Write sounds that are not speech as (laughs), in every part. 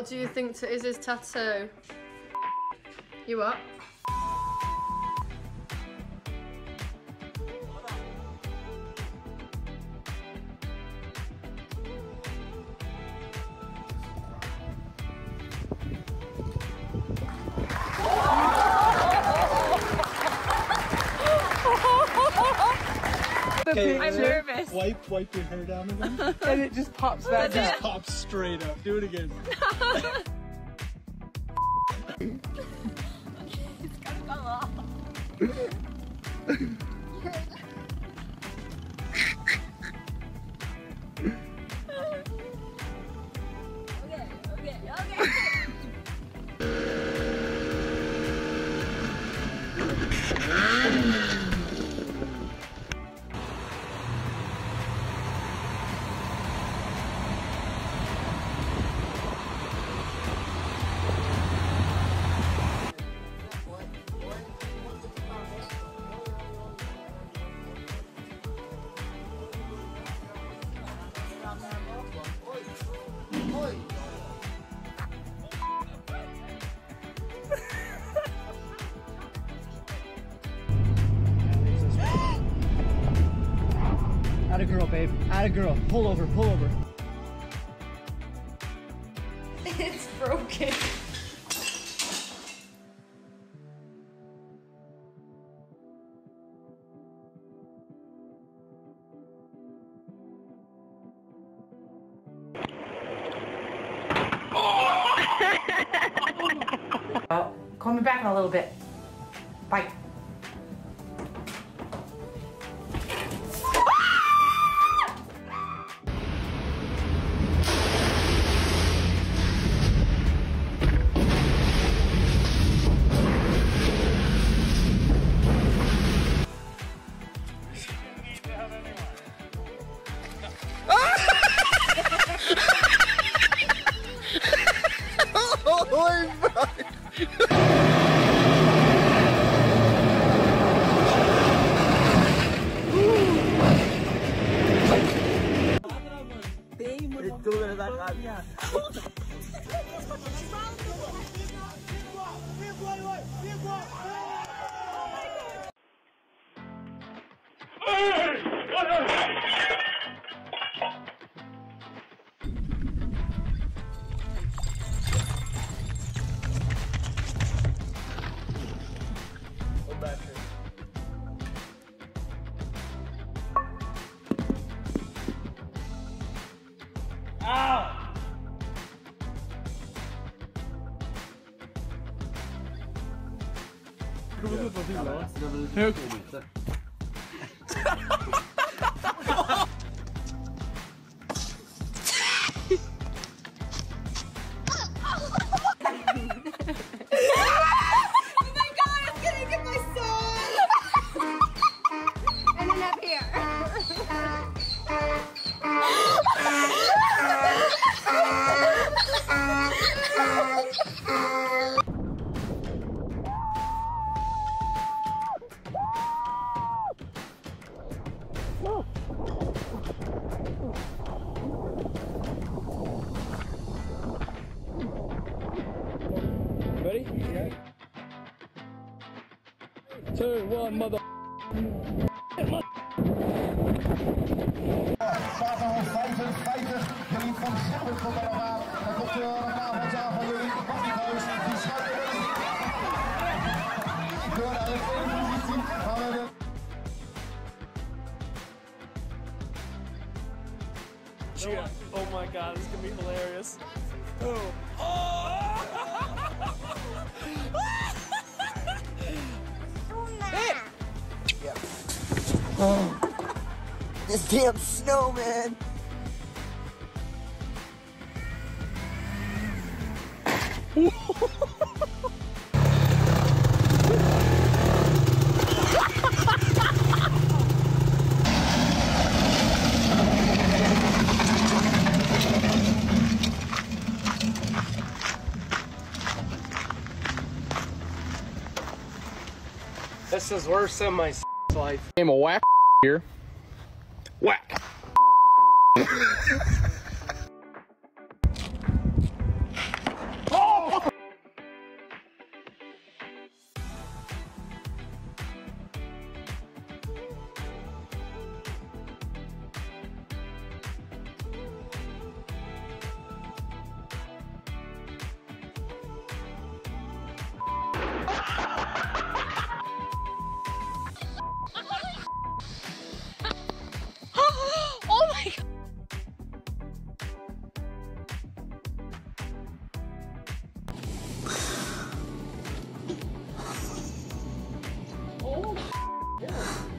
What do you think to Izzy's tattoo? You what? Okay, I'm nervous. Wipe, wipe your hair down again. (laughs) and it just pops back It Just up. pop straight up. Do it again. (laughs) Okay, (laughs) Add a girl, babe. Add a girl. Pull over, pull over. It's broken. Oh, (laughs) call me back in a little bit. Bye. Y tú, ¿verdad, Javi? ¡Ay! Kommer du ut och filma? Högt. One, mother. Staat al 55. Jullie van Schipper komt allemaal. Dan komt de avond aan van jullie. Pakkenhuis. Die schuift erin. Door naar de tweede positie. Gaan we de... Oh my god, this is gonna be hilarious. Oh. Oh! (laughs) Oh. This damn snowman. This is worse than my life. I'm a whack here. Whack. (laughs) Yeah.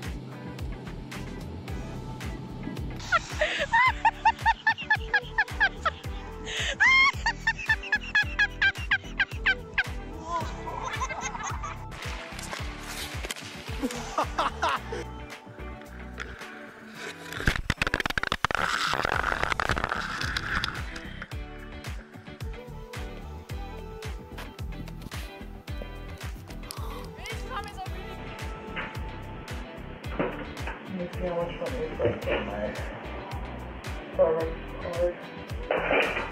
What's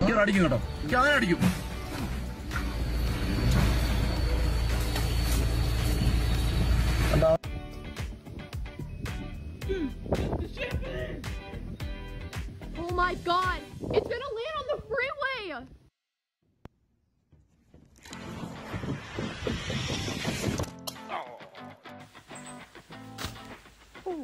ഇങ്ങനെ അടിക്കും കേട്ടോ എനിക്ക് അങ്ങനെ അടിക്കും Oh my god! It's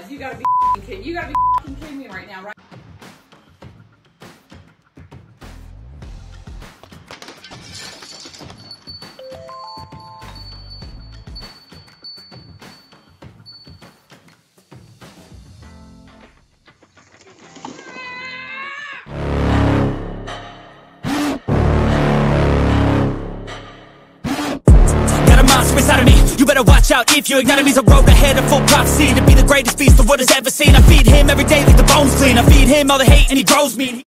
god, you gotta be kidding. You gotta be kidding me right now, right? Watch out if you ignite me. A road ahead of full prophecy to be the greatest beast the world has ever seen. I feed him every day like the bones clean. I feed him all the hate and he grows me.